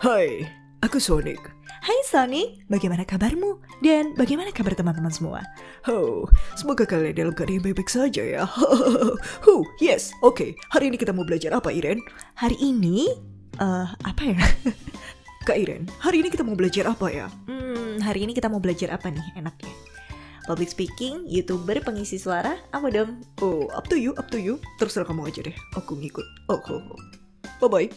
Hai, aku Sonic. Hai Sonic, bagaimana kabarmu? Dan bagaimana kabar teman-teman semua? Oh, semoga kalian dalam keadaan baik-baik saja ya. oh, yes, oke. Okay. Hari ini kita mau belajar apa, Iren? Hari ini, uh, apa ya? Kak Iren, hari ini kita mau belajar apa ya? Hmm, hari ini kita mau belajar apa nih enaknya? Public speaking, youtuber, pengisi suara, apa dong? Oh, up to you, up to you. Terserah kamu aja deh, aku ngikut. Oh, oh, oh. Bye-bye.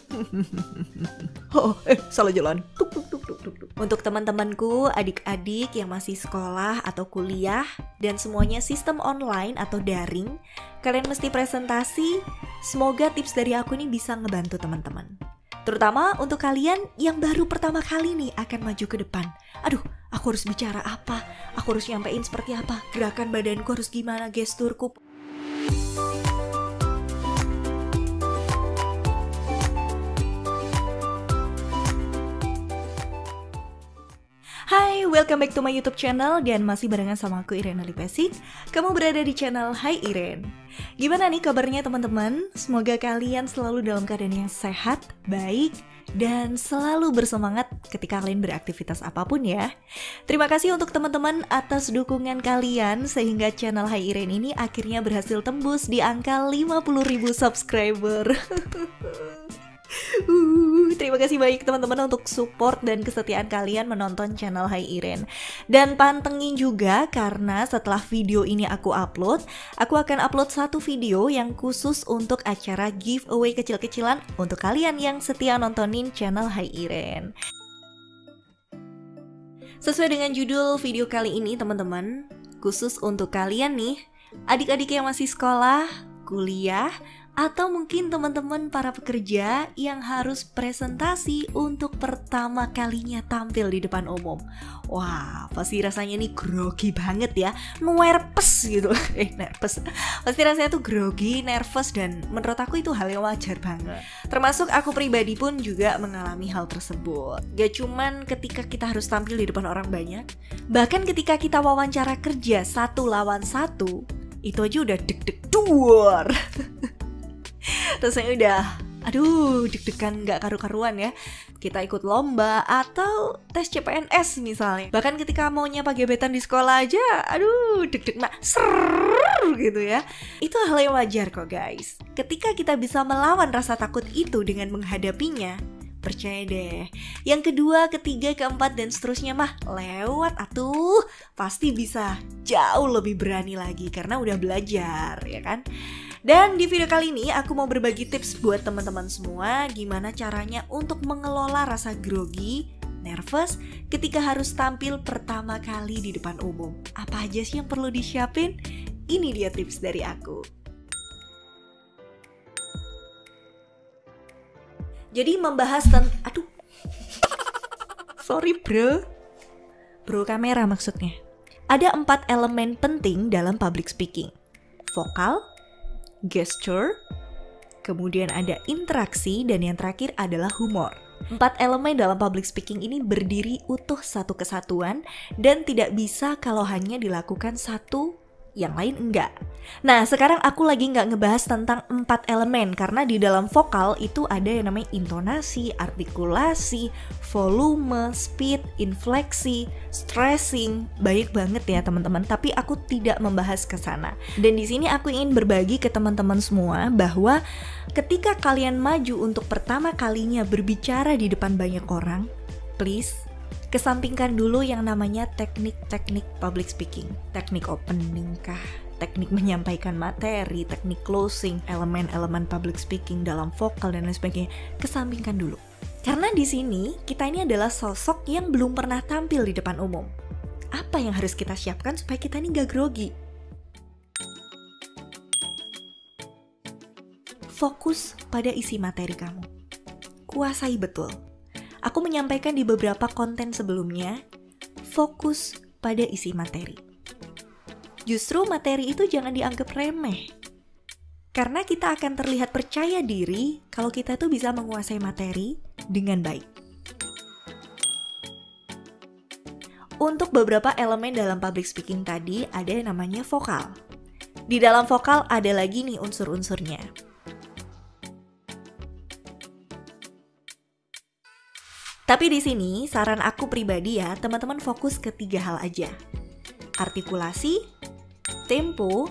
oh, eh, salah jalan. Tuk, tuk, tuk, tuk, tuk. Untuk teman-temanku, adik-adik yang masih sekolah atau kuliah, dan semuanya sistem online atau daring, kalian mesti presentasi. Semoga tips dari aku ini bisa ngebantu teman-teman. Terutama untuk kalian yang baru pertama kali nih akan maju ke depan. Aduh, aku harus bicara apa? Aku harus nyampein seperti apa? Gerakan badanku harus gimana? Gesturku? Welcome back to my YouTube channel dan masih barengan sama aku Irene Lipesik. Kamu berada di channel Hai Iren. Gimana nih kabarnya teman-teman? Semoga kalian selalu dalam keadaan yang sehat, baik, dan selalu bersemangat ketika kalian beraktivitas apa pun ya. Terima kasih untuk teman-teman atas dukungan kalian sehingga channel Hai Iren ini akhirnya berhasil tembus di angka 50.000 subscriber. Uh, terima kasih banyak teman-teman untuk support dan kesetiaan kalian menonton channel Hai Iren. Dan pantengin juga karena setelah video ini aku upload, aku akan upload satu video yang khusus untuk acara giveaway kecil-kecilan untuk kalian yang setia nontonin channel Hai Iren. Sesuai dengan judul video kali ini teman-teman, khusus untuk kalian nih, adik-adik yang masih sekolah, kuliah, atau mungkin teman-teman para pekerja yang harus presentasi untuk pertama kalinya tampil di depan umum. Wah, pasti rasanya nih grogi banget ya, nervous gitu. Eh, nervous. Pasti rasanya tuh grogi, nervous dan menurut aku itu hal yang wajar banget. Termasuk aku pribadi pun juga mengalami hal tersebut. Gak cuman ketika kita harus tampil di depan orang banyak, bahkan ketika kita wawancara kerja satu lawan satu, itu aja udah deg-deg duar. rasanya udah aduh deg-degan nggak karu-karuan ya kita ikut lomba atau tes CPNS misalnya bahkan ketika maunya nyapa gebetan di sekolah aja aduh deg-deg mak ser gitu ya itu hal yang wajar kok guys ketika kita bisa melawan rasa takut itu dengan menghadapinya percaya deh. Yang kedua, ketiga, keempat, dan seterusnya mah lewat atuh. Pasti bisa jauh lebih berani lagi karena udah belajar, ya kan? Dan di video kali ini aku mau berbagi tips buat teman-teman semua gimana caranya untuk mengelola rasa grogi, nervous ketika harus tampil pertama kali di depan umum. Apa aja sih yang perlu disiapin? Ini dia tips dari aku. Jadi membahas tentang aduh. Sorry, Bro. Bro kamera maksudnya. Ada empat elemen penting dalam public speaking. Vokal, gesture, kemudian ada interaksi, dan yang terakhir adalah humor. Empat elemen dalam public speaking ini berdiri utuh satu kesatuan dan tidak bisa kalau hanya dilakukan satu yang lain enggak. Nah, sekarang aku lagi nggak ngebahas tentang empat elemen karena di dalam vokal itu ada yang namanya intonasi, artikulasi, volume, speed, infleksi, stressing, baik banget ya teman-teman. Tapi aku tidak membahas ke sana. Dan di sini aku ingin berbagi ke teman-teman semua bahwa ketika kalian maju untuk pertama kalinya berbicara di depan banyak orang, please kesampingkan dulu yang namanya teknik-teknik public speaking, teknik opening kah, teknik menyampaikan materi, teknik closing, elemen-elemen public speaking dalam vokal dan lain sebagainya, kesampingkan dulu. Karena di sini kita ini adalah sosok yang belum pernah tampil di depan umum. Apa yang harus kita siapkan supaya kita ini gak grogi? Fokus pada isi materi kamu. Kuasai betul Aku menyampaikan di beberapa konten sebelumnya, fokus pada isi materi. Justru materi itu jangan dianggap remeh. Karena kita akan terlihat percaya diri kalau kita tuh bisa menguasai materi dengan baik. Untuk beberapa elemen dalam public speaking tadi ada yang namanya vokal. Di dalam vokal ada lagi nih unsur-unsurnya Tapi di sini saran aku pribadi ya, teman-teman fokus ke tiga hal aja. Artikulasi, tempo,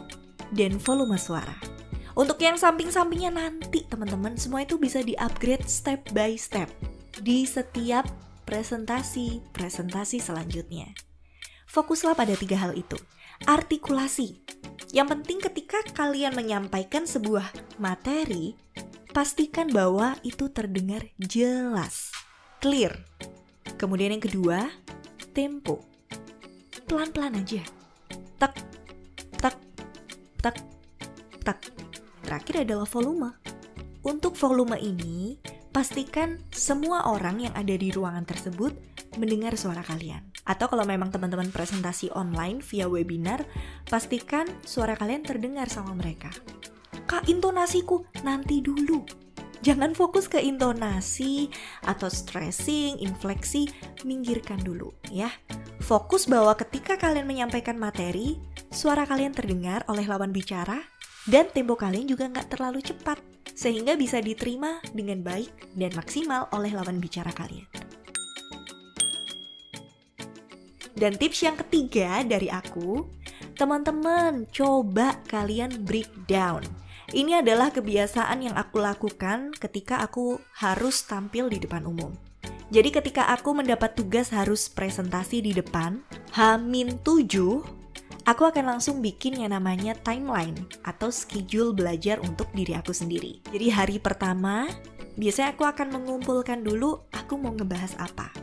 dan volume suara. Untuk yang samping-sampingnya nanti teman-teman semua itu bisa di-upgrade step by step di setiap presentasi-presentasi selanjutnya. Fokuslah pada tiga hal itu. Artikulasi. Yang penting ketika kalian menyampaikan sebuah materi, pastikan bahwa itu terdengar jelas, clear. Kemudian yang kedua, tempo. Pelan-pelan aja. Tak, tak, tak, tak. Terakhir adalah volume. Untuk volume ini, pastikan semua orang yang ada di ruangan tersebut mendengar suara kalian. Atau kalau memang teman-teman presentasi online via webinar, pastikan suara kalian terdengar sama mereka. Kak, intonasiku nanti dulu. Jangan fokus ke intonasi atau stressing, infleksi, minggirkan dulu ya. Fokus bahwa ketika kalian menyampaikan materi, suara kalian terdengar oleh lawan bicara dan tempo kalian juga nggak terlalu cepat sehingga bisa diterima dengan baik dan maksimal oleh lawan bicara kalian. Dan tips yang ketiga dari aku, teman-teman coba kalian breakdown. Ini adalah kebiasaan yang aku lakukan ketika aku harus tampil di depan umum. Jadi ketika aku mendapat tugas harus presentasi di depan, Hamin 7, aku akan langsung bikin yang namanya timeline atau schedule belajar untuk diri aku sendiri. Jadi hari pertama, biasanya aku akan mengumpulkan dulu aku mau ngebahas apa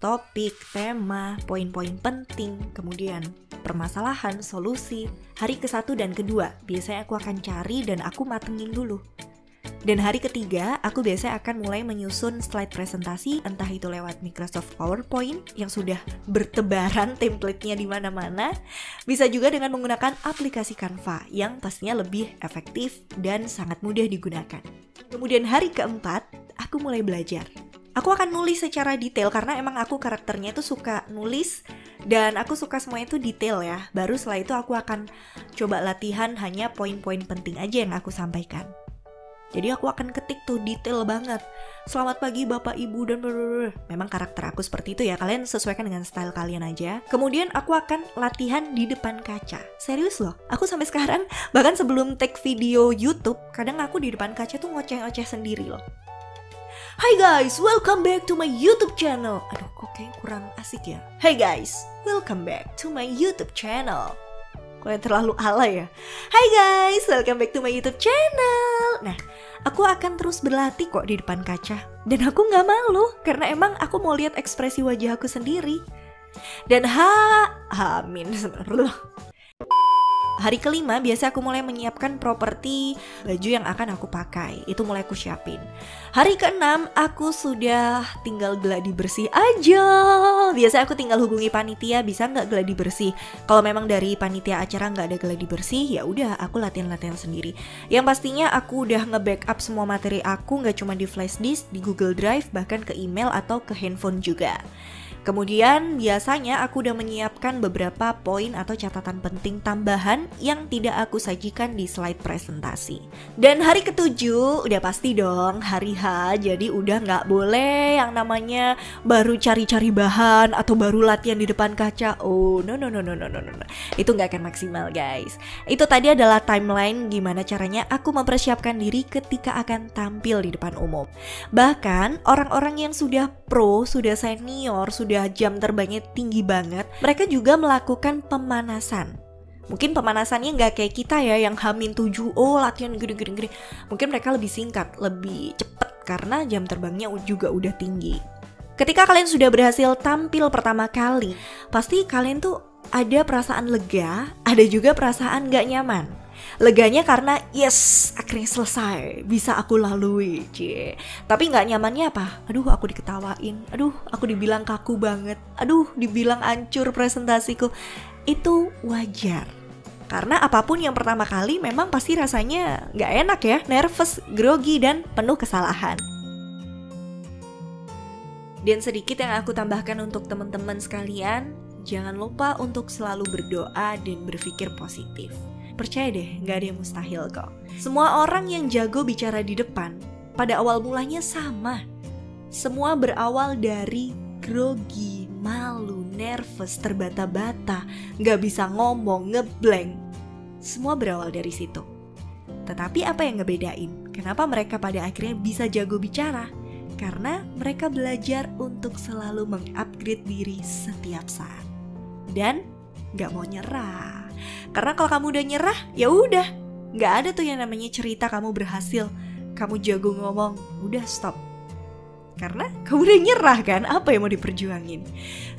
topik, tema, poin-poin penting, kemudian permasalahan, solusi. Hari ke-1 dan kedua, biasanya aku akan cari dan aku matengin dulu. Dan hari ketiga, aku biasanya akan mulai menyusun slide presentasi, entah itu lewat Microsoft PowerPoint yang sudah bertebaran template-nya di mana-mana, bisa juga dengan menggunakan aplikasi Canva yang pastinya lebih efektif dan sangat mudah digunakan. Kemudian hari keempat, aku mulai belajar aku akan nulis secara detail karena emang aku karakternya itu suka nulis dan aku suka semuanya itu detail ya. Baru setelah itu aku akan coba latihan hanya poin-poin penting aja yang aku sampaikan. Jadi aku akan ketik tuh detail banget. Selamat pagi Bapak Ibu dan blablabla. Memang karakter aku seperti itu ya. Kalian sesuaikan dengan style kalian aja. Kemudian aku akan latihan di depan kaca. Serius loh. Aku sampai sekarang bahkan sebelum take video YouTube, kadang aku di depan kaca tuh ngoceh-ngoceh sendiri loh. Hai guys, welcome back to my YouTube channel. Aduh, kok kayak kurang asik ya. Hey guys, welcome back to my YouTube channel. Yang terlalu alay ya. Hai guys, welcome back to my YouTube channel. Nah, aku akan terus berlatih kok di depan kaca. Dan aku nggak malu, karena emang aku mau lihat ekspresi wajah aku sendiri. Dan ha, amin. Hari kelima biasa aku mulai menyiapkan properti baju yang akan aku pakai. Itu mulai aku siapin. Hari keenam aku sudah tinggal geladi bersih aja. Biasa aku tinggal hubungi panitia bisa nggak geladi bersih. Kalau memang dari panitia acara nggak ada geladi bersih ya udah aku latihan-latihan sendiri. Yang pastinya aku udah nge-backup semua materi aku nggak cuma di flash disk, di Google Drive, bahkan ke email atau ke handphone juga. Kemudian biasanya aku udah menyiapkan beberapa poin atau catatan penting tambahan yang tidak aku sajikan di slide presentasi. Dan hari ketujuh udah pasti dong hari H, jadi udah nggak boleh yang namanya baru cari-cari bahan atau baru latihan di depan kaca. Oh no no no no no no no, itu nggak akan maksimal guys. Itu tadi adalah timeline gimana caranya aku mempersiapkan diri ketika akan tampil di depan umum. Bahkan orang-orang yang sudah pro, sudah senior, sudah sudah jam terbangnya tinggi banget, mereka juga melakukan pemanasan. Mungkin pemanasannya nggak kayak kita ya yang hamin tujuh, oh latihan gede-gede-gede. Mungkin mereka lebih singkat, lebih cepet karena jam terbangnya juga udah tinggi. Ketika kalian sudah berhasil tampil pertama kali, pasti kalian tuh ada perasaan lega, ada juga perasaan nggak nyaman. Leganya karena yes akhirnya selesai bisa aku lalui cie. Tapi nggak nyamannya apa? Aduh aku diketawain. Aduh aku dibilang kaku banget. Aduh dibilang ancur presentasiku. Itu wajar. Karena apa pun yang pertama kali memang pasti rasanya nggak enak ya, nervous, grogi, dan penuh kesalahan. Dan sedikit yang aku tambahkan untuk teman-teman sekalian, jangan lupa untuk selalu berdoa dan berpikir positif. Percaya deh, gak ada yang mustahil kok. Semua orang yang jago bicara di depan, pada awal mulanya sama. Semua berawal dari grogi, malu, nervous, terbata-bata, nggak bisa ngomong, ngeblank. Semua berawal dari situ. Tetapi apa yang ngebedain? Kenapa mereka pada akhirnya bisa jago bicara? Karena mereka belajar untuk selalu mengupgrade diri setiap saat. Dan nggak mau nyerah. Karena kalau kamu udah nyerah, ya udah. Nggak ada tuh yang namanya cerita kamu berhasil. Kamu jago ngomong, udah stop. Karena kamu udah nyerah kan, apa yang mau diperjuangin?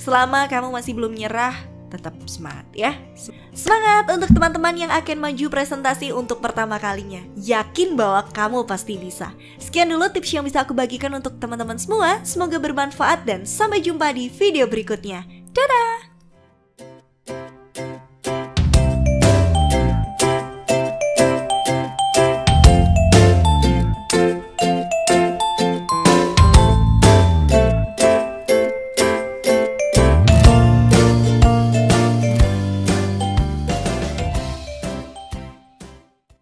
Selama kamu masih belum nyerah, tetap semangat ya. Semangat untuk teman-teman yang akan maju presentasi untuk pertama kalinya. Yakin bahwa kamu pasti bisa. Sekian dulu tips yang bisa aku bagikan untuk teman-teman semua. Semoga bermanfaat dan sampai jumpa di video berikutnya. Dadah!